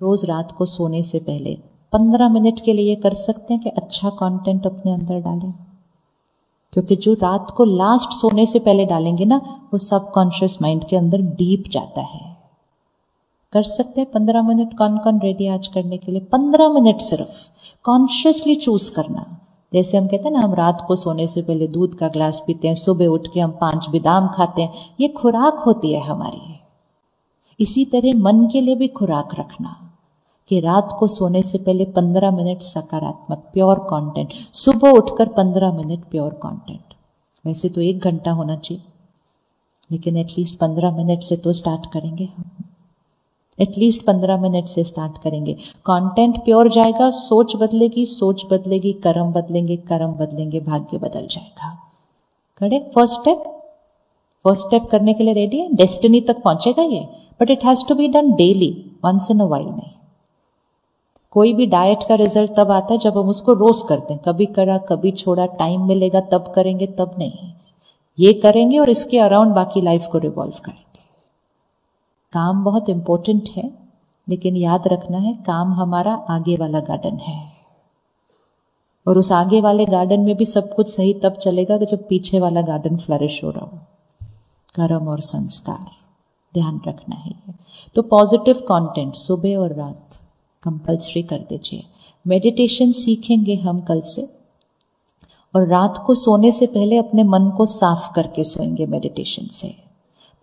रोज रात को सोने से पहले पंद्रह मिनट के लिए कर सकते हैं कि अच्छा कंटेंट अपने अंदर डालें। क्योंकि जो रात को लास्ट सोने से पहले डालेंगे ना, वो सबकॉन्शियस माइंड के अंदर डीप जाता है। कर सकते हैं पंद्रह मिनट कौन कौन रेडी आज करने के लिए? पंद्रह मिनट सिर्फ़। कॉन्शियसली चूज़ करना। जैसे हम कहते हैं ना, हम रात को सोने से पहले दूध का ग्लास पीते हैं, सुबह उठ के हम पाँच बादाम खाते हैं, ये खुराक होती है हमारी। इसी तरह मन के लिए भी खुराक रखना। कि रात को सोने से पहले पंद्रह मिनट सकारात्मक, प्योर कंटेंट सुबह उठकर पंद्रह मिनट प्योर कंटेंट वैसे तो एक घंटा होना चाहिए। लेकिन एटलीस्ट पंद्रह मिनट से तो स्टार्ट करेंगे हम। एटलीस्ट पंद्रह मिनट से स्टार्ट करेंगे। कंटेंट प्योर जाएगा, सोच बदलेगी सोच बदलेगी, कर्म बदलेंगे कर्म बदलेंगे, भाग्य बदल जाएगा। खड़े फ़र्स्ट स्टेप फ़र्स्ट स्टेप करने के लिए रेडी है? डेस्टिनी तक पहुंचेगा ये? But it has to be done daily once in a while नहीं। कोई भी डाइट का रिज़ल्ट तब आता है जब हम उसको रोज करते हैं। कभी करा, कभी छोड़ा टाइम मिलेगा, तब करेंगे, तब नहीं। ये करेंगे और इसके अराउंड बाकी लाइफ को रिवॉल्व करेंगे। काम बहुत इंपॉर्टेंट है, लेकिन याद रखना है, काम हमारा आगे वाला गार्डन है। और उस आगे वाले गार्डन में भी सब कुछ सही तब चलेगा कि जब पीछे वाला गार्डन फ्लरिश हो रहा हो। कर्म और संस्कार। ध्यान रखना है तो पॉजिटिव कंटेंट सुबह और रात। कंपल्सरी कर दीजिए। मेडिटेशन सीखेंगे हम कल से। और रात को सोने से पहले अपने मन को साफ़ करके सोएँगे मेडिटेशन से।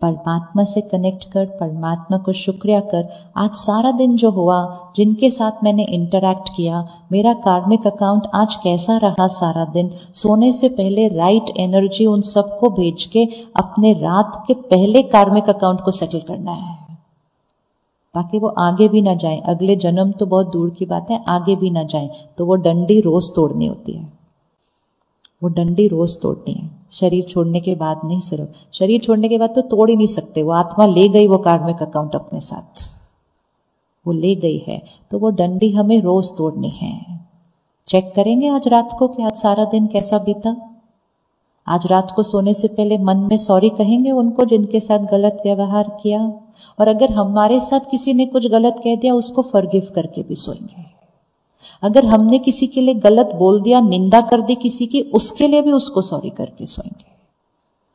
परमात्मा से कनेक्ट कर, परमात्मा को शुक्रिया कर। आज सारा दिन जो हुआ, जिनके साथ मैंने इंटरैक्ट किया, मेरा कार्मिक अकाउंट आज कैसा रहा सारा दिन, सोने से पहले राइट एनर्जी उन सबको भेज के अपने रात के पहले कार्मिक अकाउंट को सेटल करना है। ताकि वो आगे भी ना जाए। अगले जन्म तो बहुत दूर की बात है, आगे भी ना जाए। तो वो डंडी रोज तोड़नी होती है। वो डंडी रोज तोड़नी है। शरीर छोड़ने के बाद नहीं सिर्फ़। शरीर छोड़ने के बाद तो तोड़ ही नहीं सकते। वो आत्मा ले गई वो कार्मिक अकाउंट अपने साथ। वो ले गई है। तो वो डंडी हमें रोज तोड़नी है। चेक करेंगे आज रात को कि आज सारा दिन कैसा बीता। आज रात को सोने से पहले मन में सॉरी कहेंगे उनको जिनके साथ गलत व्यवहार किया। और अगर हमारे साथ किसी ने कुछ गलत कह दिया, उसको फर्गिव करके भी सोएँगे। अगर हमने किसी के लिए गलत बोल दिया, निंदा कर दी किसी की, उसके लिए भी उसको सॉरी करके सोएँगे।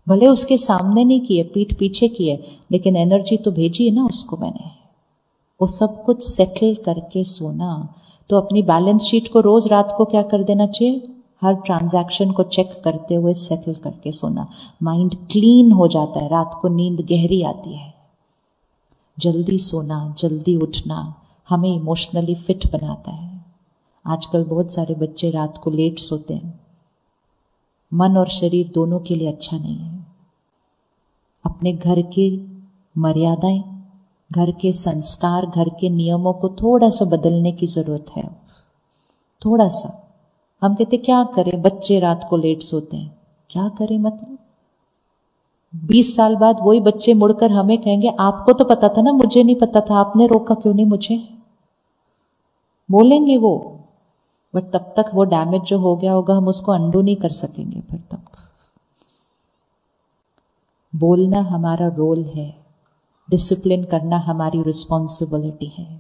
भले उसके सामने नहीं किए, पीठ पीछे किए, लेकिन एनर्जी तो भेजी है ना उसको मैंने। वो सब कुछ सेटल करके सोना तो अपनी बैलेंस शीट को रोज रात को क्या कर देना चाहिए? हर ट्रांजैक्शन को चेक करते हुए सेटल करके सोना। माइंड क्लीन हो जाता है, रात को नींद गहरी आती है। जल्दी सोना, जल्दी उठना हमें इमोशनली फिट बनाता है। आजकल बहुत सारे बच्चे रात को लेट सोते हैं। मन और शरीर दोनों के लिए अच्छा नहीं है। अपने घर की मर्यादाएँ, घर के संस्कार, घर के नियमों को थोड़ा सा बदलने की ज़रूरत है। थोड़ा सा हम कहते, क्या करें? बच्चे रात को लेट सोते हैं। क्या करें मतलब? बीस साल बाद वही बच्चे मुड़कर हमें कहेंगे, आपको तो पता था ना, मुझे नहीं पता था, आपने रोका क्यों नहीं मुझे? बोलेंगे वो बट तब तक वो डैमेज जो हो गया होगा, हम उसको अंडू नहीं कर सकेंगे फिर तब। बोलना हमारा रोल है डिसिप्लिन करना हमारी रिस्पॉन्सिबिलिटी है।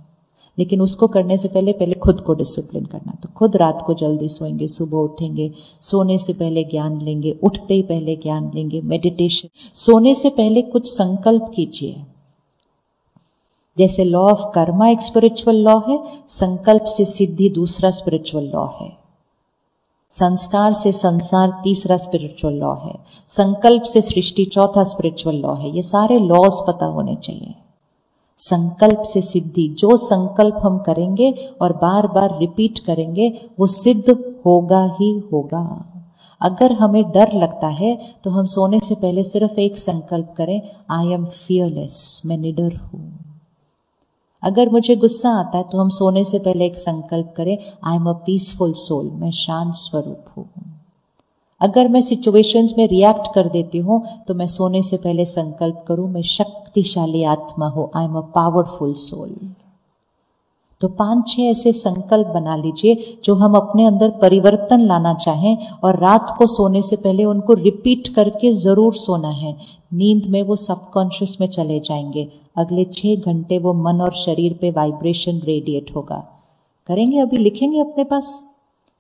लेकिन उसको करने से पहले पहले खुद को डिसिप्लिन करना। तो खुद रात को जल्दी सोएँगे, सुबह उठेंगे, सोने से पहले ज्ञान लेंगे, उठते ही पहले ज्ञान लेंगे मेडिटेशन सोने से पहले कुछ संकल्प कीजिए। जैसे लॉ ऑफ़ कर्मा एक स्पिरिचुअल लॉ है, संकल्प से सिद्धि दूसरा स्पिरिचुअल लॉ है। संस्कार से संसार तीसरा स्पिरिचुअल लॉ है। संकल्प से सृष्टि चौथा स्पिरिचुअल लॉ है। ये सारे लॉज पता होने चाहिए। संकल्प से सिद्धि। जो संकल्प हम करेंगे और बार बार रिपीट करेंगे, वो सिद्ध होगा ही होगा। अगर हमें डर लगता है तो हम सोने से पहले सिर्फ़ एक संकल्प करें आई एम फियरलेस मैं निडर हूँ। अगर मुझे गुस्सा आता है तो हम सोने से पहले एक संकल्प करें I am a peaceful soul मैं शांत स्वरूप हूँ। अगर मैं सिचुएशंस में रिएक्ट कर देती हूँ तो मैं सोने से पहले संकल्प करूँ, मैं शक्तिशाली आत्मा हूँ I am a powerful soul तो पाँच छह ऐसे संकल्प बना लीजिए, जो हम अपने अंदर परिवर्तन लाना चाहें और रात को सोने से पहले उनको रिपीट करके ज़रूर सोना है। नींद में वो सबकॉन्शियस में चले जाएँगे। अगले छह घंटे वो मन और शरीर पे वाइब्रेशन रेडिएट होगा। करेंगे अभी? लिखेंगे अपने पास?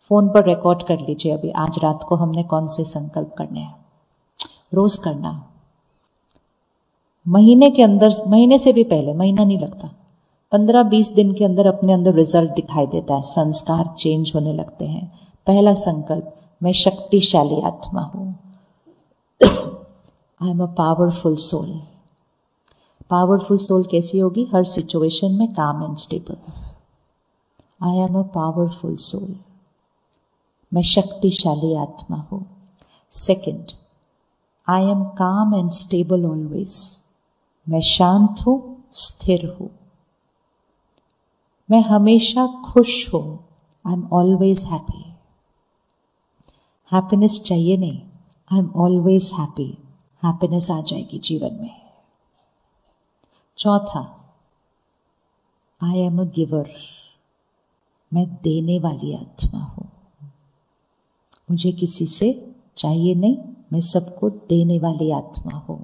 फ़ोन पर रिकॉर्ड कर लीजिए अभी। आज रात को हमने कौन से संकल्प करने हैं? रोज करना। महीने के अंदर, महीने से भी पहले, महीना नहीं लगता। पंद्रह बीस दिन के अंदर अपने अंदर रिज़ल्ट दिखाई देता है। संस्कार चेंज होने लगते हैं। पहला संकल्प, मैं शक्तिशाली आत्मा हूँ। I am a powerful soul powerful soul कैसी होगी? हर सिचुएशन में calm and stable I am a powerful soul मैं शक्तिशाली आत्मा हूँ। Second I am calm and stable always मैं शांत हूँ, स्थिर हूँ। मैं हमेशा खुश हूँ। I am always happy happiness चाहिए नहीं। I am always happy happiness आ जाएगी जीवन में। चौथा आई एम अ गिवर मैं देने वाली आत्मा हूँ। मुझे किसी से चाहिए नहीं, मैं सबको देने वाली आत्मा हूँ।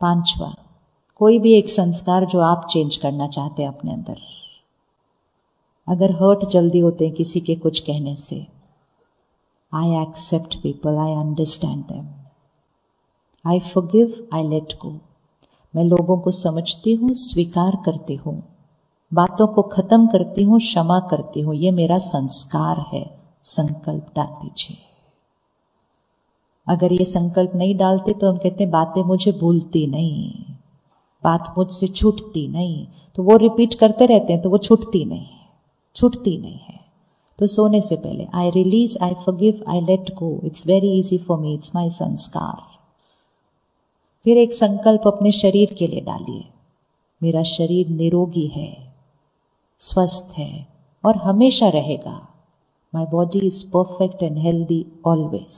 पांचवा, कोई भी एक संस्कार जो आप चेंज करना चाहते हैं अपने अंदर। अगर हर्ट जल्दी होते हैं किसी के कुछ कहने से I accept people I understand them I forgive I let go मैं लोगों को समझती हूँ, स्वीकार करती हूँ। बातों को खत्म करती हूँ, क्षमा करती हूँ। ये मेरा संस्कार है। संकल्प डाल दीजिए। अगर ये संकल्प नहीं डालते तो हम कहते हैं, बातें मुझे भूलती नहीं, बात मुझसे छूटती नहीं। तो वो रिपीट करते रहते हैं तो वो छूटती नहीं है छूटती नहीं है। तो सोने से पहले I release I forgive I let go it's very easy for me it's my sanskar. फिर एक संकल्प अपने शरीर के लिए डालिए। मेरा शरीर निरोगी है। स्वस्थ है और हमेशा रहेगा। My body is perfect and healthy always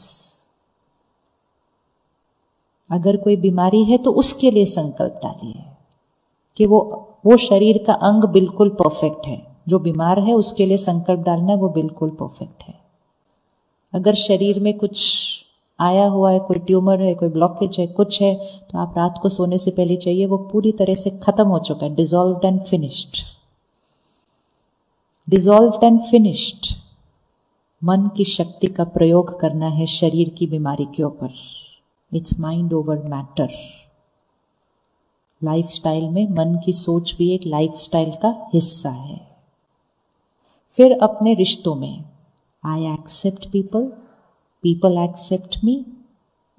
अगर कोई बीमारी है तो उसके लिए संकल्प डालिए कि वो वो शरीर का अंग बिल्कुल परफेक्ट है। जो बीमार है उसके लिए संकल्प डालना है, वो बिल्कुल परफेक्ट है। अगर शरीर में कुछ आया हुआ है, कोई ट्यूमर है, कोई ब्लॉकेज है, कुछ है तो आप रात को सोने से पहले चाहिए, वो पूरी तरह से खत्म हो चुका है dissolve and finished dissolve and finished मन की शक्ति का प्रयोग करना है शरीर की बीमारी के ऊपर it's mind over matter lifestyle में मन की सोच भी एक लाइफस्टाइल का हिस्सा है। फिर अपने रिश्तों में I accept people people accept me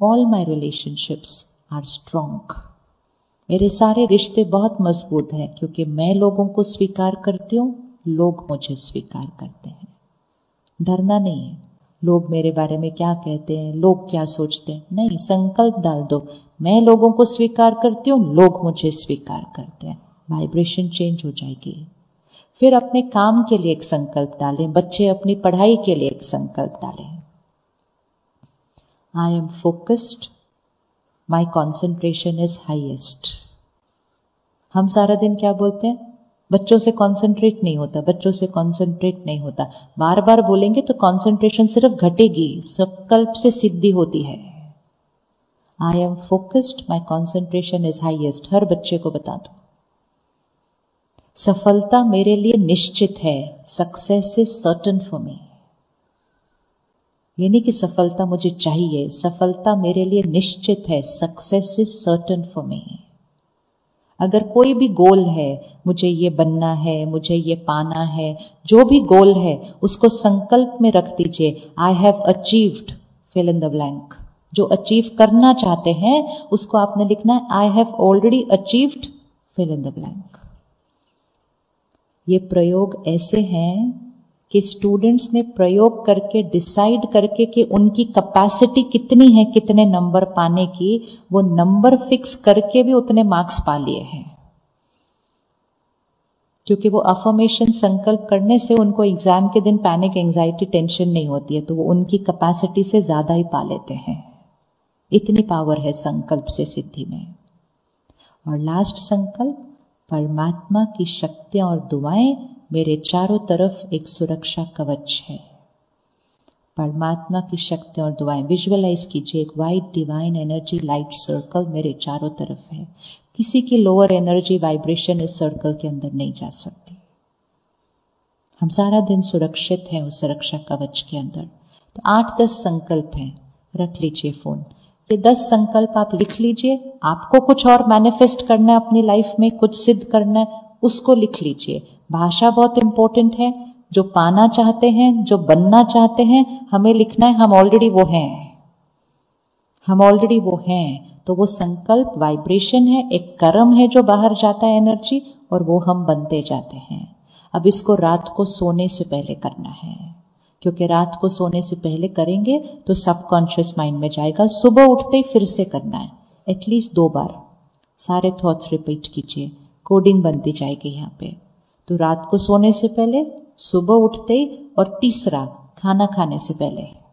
all my relationships are strong मेरे सारे रिश्ते बहुत मज़बूत हैं, क्योंकि मैं लोगों को स्वीकार करती हूँ लोग मुझे स्वीकार करते हैं। डरना नहीं है। लोग मेरे बारे में क्या कहते हैं, लोग क्या सोचते हैं? नहीं, संकल्प डाल दो। मैं लोगों को स्वीकार करती हूँ, लोग मुझे स्वीकार करते हैं। वाइब्रेशन चेंज हो जाएगी। फिर अपने काम के लिए एक संकल्प डालें। बच्चे अपनी पढ़ाई के लिए एक संकल्प डालें। I am focused my concentration is highest हम सारा दिन क्या बोलते हैं? बच्चों से कंसंट्रेट नहीं होता, बच्चों से कंसंट्रेट नहीं होता। बार बार बोलेंगे तो कंसंट्रेशन सिर्फ़ घटेगी, संकल्प से सिद्धि होती है। I am focused my concentration is highest हर बच्चे को बता दो। सफलता मेरे लिए निश्चित है success is certain for me ये नहीं कि सफलता मुझे चाहिए, सफलता मेरे लिए निश्चित है success is certain for me अगर कोई भी गोल है, मुझे ये बनना है, मुझे ये पाना है, जो भी गोल है, उसको संकल्प में रख दीजिए। I have achieved fill in the blank जो अचीव करना चाहते हैं, उसको आपने लिखना है I have already achieved fill in the blank ये प्रयोग ऐसे हैं कि स्टूडेंट्स ने प्रयोग करके डिसाइड करके कि उनकी कैपेसिटी कितनी है, कितने नंबर पाने की, वो नंबर फिक्स करके भी उतने मार्क्स पा लिए हैं। क्योंकि वो अफर्मेशन संकल्प करने से उनको एग्ज़ाम के दिन पैनिक एंजाइटी टेंशन नहीं होती है तो वो उनकी कैपेसिटी से ज़्यादा ही पा लेते हैं। इतनी पावर है संकल्प से सिद्धि में। और लास्ट संकल्प, परमात्मा की शक्तियाँ और दुआएँ मेरे चारों तरफ़ एक सुरक्षा कवच है। परमात्मा की शक्ति और दुआएँ। विजुअलाइज कीजिए, एक white divine energy light circle मेरे चारों तरफ़ है। किसी की लोअर एनर्जी वाइब्रेशन इस सर्कल के अंदर नहीं जा सकती। हम सारा दिन सुरक्षित हैं उस सुरक्षा कवच के अंदर। तो आठ दस संकल्प हैं। रख लीजिए फ़ोन। ये दस संकल्प आप लिख लीजिए। आपको कुछ और मैनिफेस्ट करना है अपनी लाइफ में, कुछ सिद्ध करना है, उसको लिख लीजिए। भाषा बहुत इंपॉर्टेंट है। जो पाना चाहते हैं, जो बनना चाहते हैं, हमें लिखना है, हम ऑलरेडी वो हैं। हम ऑलरेडी वो हैं। तो वो संकल्प वाइब्रेशन है, एक कर्म है जो बाहर जाता है एनर्जी और वो हम बनते जाते हैं। अब इसको रात को सोने से पहले करना है। क्योंकि रात को सोने से पहले करेंगे तो सबकॉन्शियस माइंड में जाएगा। सुबह उठते ही फिर से करना है। एटलीस्ट दो बार। सारे थॉट्स रिपीट कीजिए। कोडिंग बनती जाएगी यहाँ पे। तो रात को सोने से पहले, सुबह उठते ही और तीसरा खाना खाने से पहले।